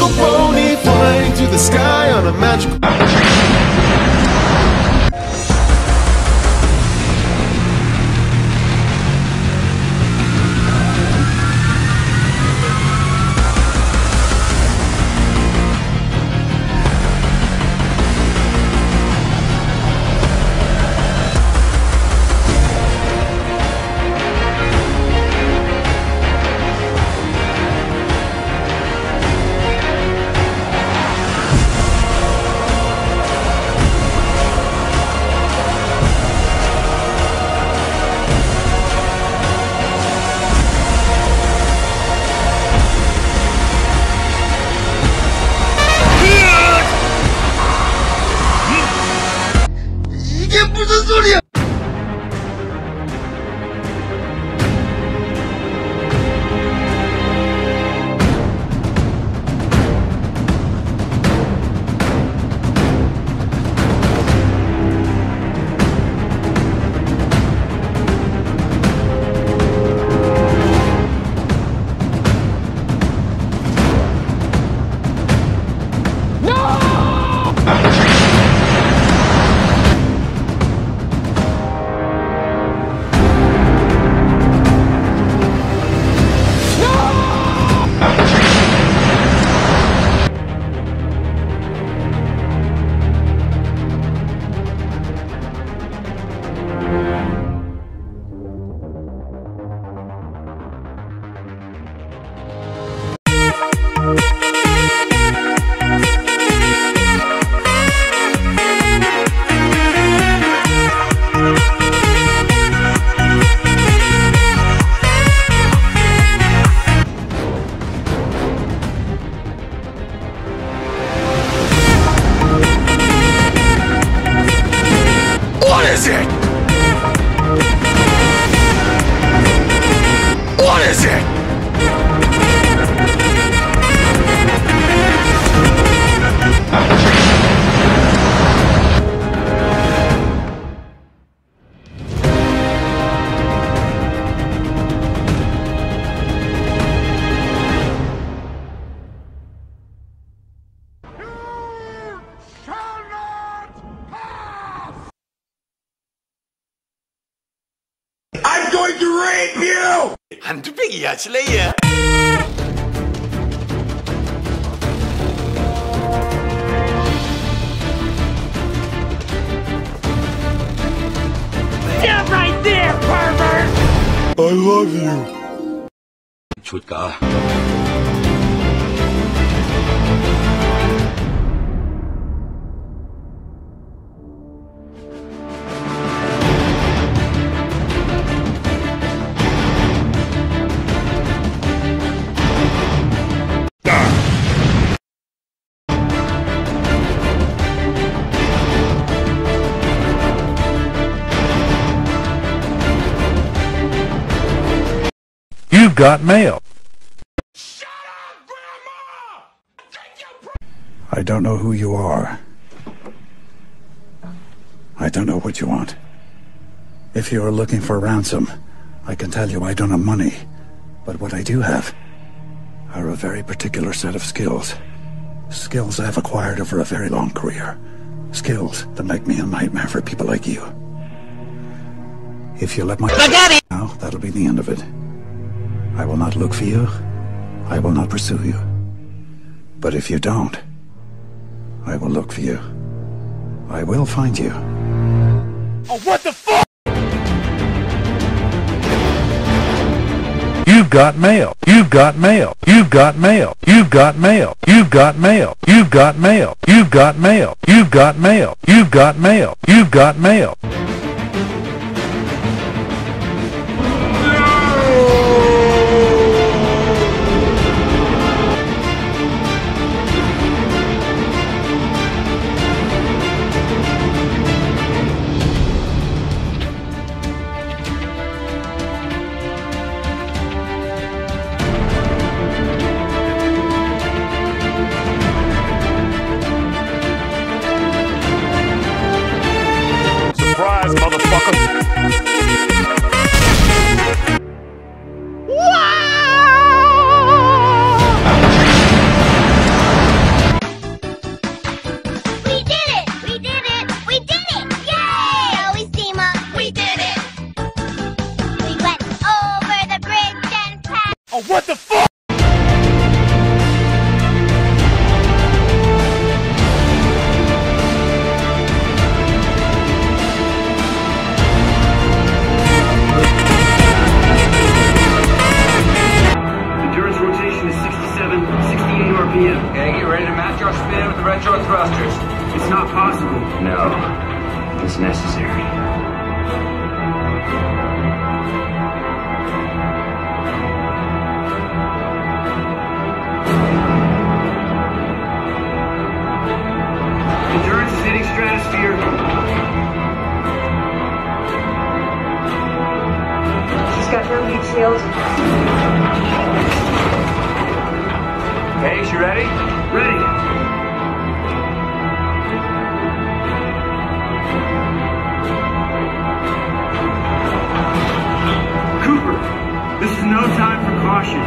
magical pony flying to the sky on a magical. Is it? and Bia right there, pervert! I love you. Chutka. Got mail. I don't know who you are. I don't know what you want. If you are looking for ransom, I can tell you I don't have money. But what I do have are a very particular set of skills. Skills I've acquired over a very long career. Skills that make me a nightmare for people like you. If you let my Spaghetti! now, that'll be the end of it. I will not look for you. I will not pursue you. But if you don't, I will look for you. I will find you. Oh, what the fuck? You You've got mail. You've got mail. You've got mail. You've got mail. You've got mail. You've got mail. You've got mail. You've got mail. You've got mail. You've got mail. Thank you. It's not possible. No, it's necessary. Endurance is hitting stratosphere. She's got no heat shield. Okay, she ready? Ready. Caution.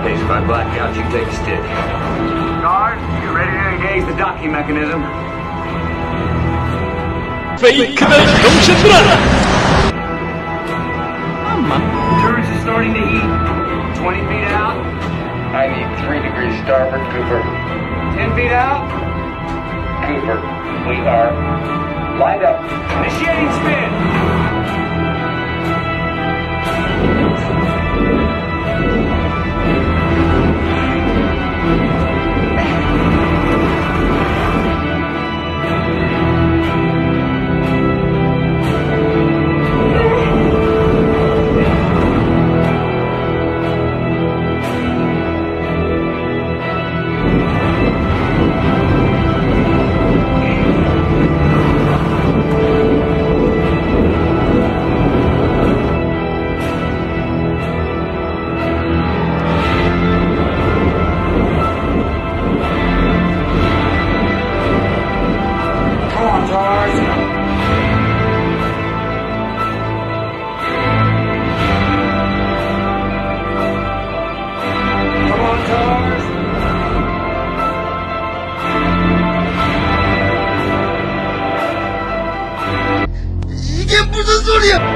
Okay, so if I black out, you take a stick. Guard, you ready to engage the docking mechanism? Endurance is starting to heat. 20 feet out. I need three degrees starboard, Cooper. 10 feet out. Cooper, we are lined up. Initiating spin. 这里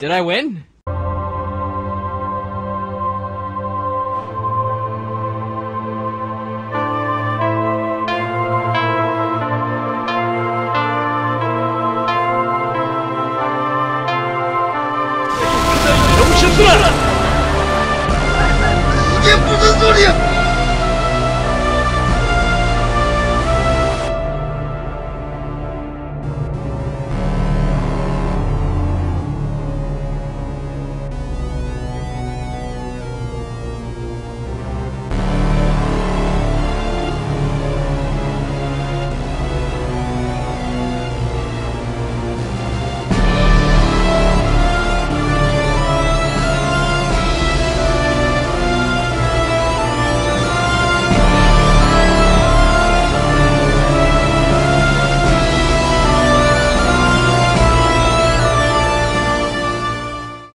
Did I win?